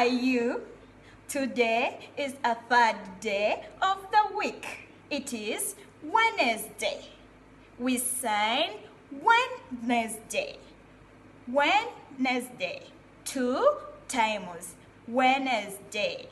are you? Today is a third day of the week. It is Wednesday. We sign Wednesday. Wednesday. Two times Wednesday.